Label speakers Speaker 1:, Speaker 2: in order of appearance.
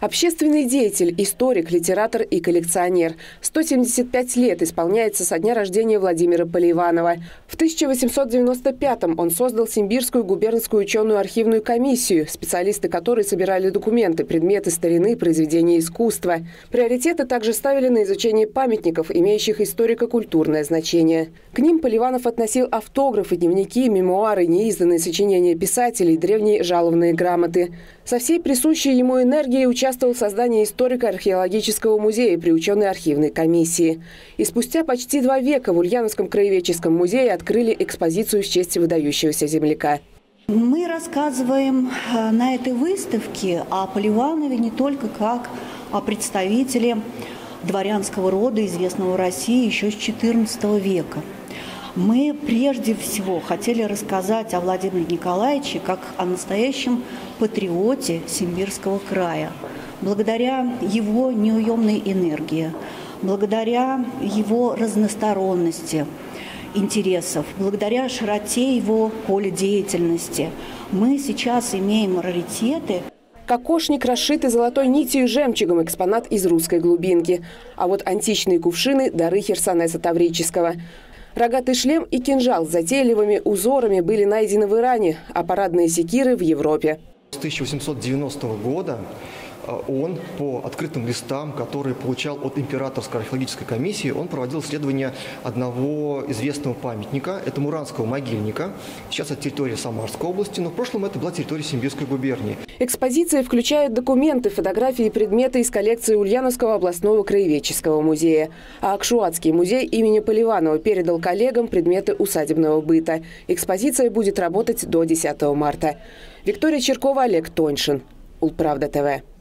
Speaker 1: Общественный деятель, историк, литератор и коллекционер. 175 лет исполняется со дня рождения Владимира Поливанова. В 1895-м он создал Симбирскую губернскую ученую архивную комиссию, специалисты которой собирали документы, предметы старины, произведения искусства. Приоритеты также ставили на изучение памятников, имеющих историко-культурное значение. К ним Поливанов относил автографы, дневники, мемуары, неизданные сочинения писателей, древние жалованные грамоты. Со всей присущей ему энергией участвовал в создании историко-археологического музея при ученой архивной комиссии. И спустя почти два века в Ульяновском краеведческом музее открыли экспозицию в честь выдающегося земляка.
Speaker 2: Мы рассказываем э, на этой выставке о Поливанове не только как о представителе дворянского рода, известного в России еще с XIV века. Мы прежде всего хотели рассказать о Владимире Николаевиче как о настоящем патриоте Симбирского края. Благодаря его неуемной энергии, благодаря его разносторонности интересов, благодаря широте его поля деятельности, мы сейчас имеем раритеты –
Speaker 1: Кокошник расшитый золотой нитью и жемчугом экспонат из русской глубинки. А вот античные кувшины – дары Херсонеса Таврического. Рогатый шлем и кинжал с затейливыми узорами были найдены в Иране, а парадные секиры – в Европе.
Speaker 3: С 1890 года он по открытым листам, которые получал от императорской археологической комиссии, он проводил исследование одного известного памятника, это Муранского могильника. Сейчас это территория Самарской области, но в прошлом это была территория Симбирской губернии.
Speaker 1: Экспозиция включает документы, фотографии и предметы из коллекции Ульяновского областного краеведческого музея. А Акшуатский музей имени Поливанова передал коллегам предметы усадебного быта. Экспозиция будет работать до 10 марта. Виктория Черкова, Олег Тоньшин. Улправда ТВ.